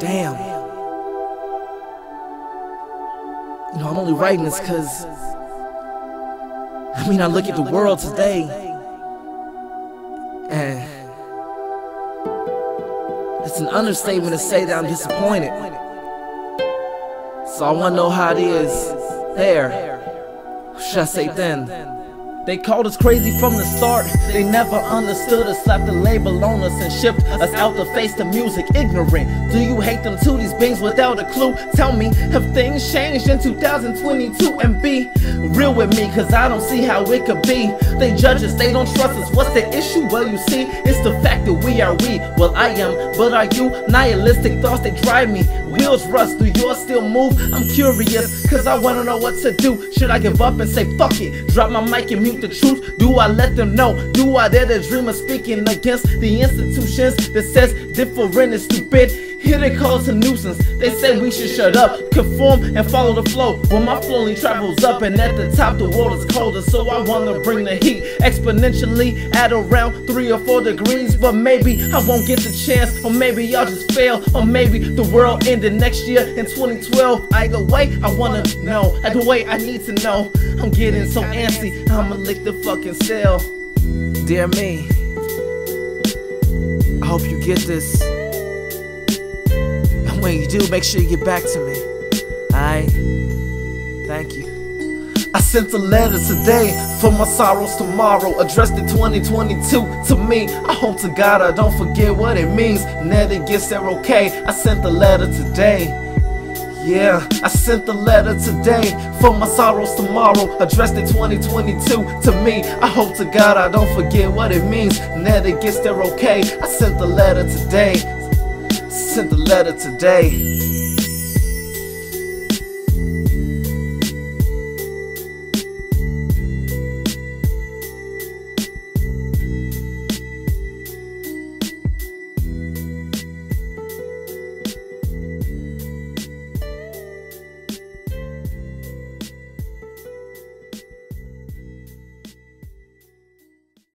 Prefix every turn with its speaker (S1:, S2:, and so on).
S1: Damn. You know, I'm only writing this because. I mean, I look at the world today. And. It's an understatement to say that I'm disappointed. So I want to know how it is there. Should I say then? They called us crazy from the start. They never understood us, slapped the label on us and shipped us out to face the music ignorant. Do you hate them too, these beings without a clue? Tell me, have things changed in 2022? And be with me, cause I don't see how it could be. They judge us, they don't trust us. What's the issue? Well, you see, it's the fact that we are we. Well, I am, but are you? Nihilistic thoughts, they drive me. Wheels rust, do yours still move? I'm curious, cause I wanna know what to do. Should I give up and say fuck it? Drop my mic and mute the truth? Do I let them know? Do I dare to dream of speaking against the institutions that says different is stupid? Here they call us a nuisance. They say we should shut up, conform, and follow the flow. Well, my flow only travels up, and at the top the is colder. So I wanna bring the heat exponentially at around three or four degrees. But maybe I won't get the chance, or maybe I'll just fail, or maybe the world ended next year in 2012. Either way, I wanna know. Either way, I need to know. I'm getting so antsy, I'ma lick the fucking cell. Dear me, I hope you get this. When you do, make sure you get back to me. Alright? Thank you. I sent a letter today for my sorrows tomorrow, addressed in 2022 to me. I hope to God I don't forget what it means, it gets there okay. I sent the letter today. Yeah, I sent the letter today for my sorrows tomorrow, addressed in 2022 to me. I hope to God I don't forget what it means, it gets there okay. I sent the letter today, sent the letter today.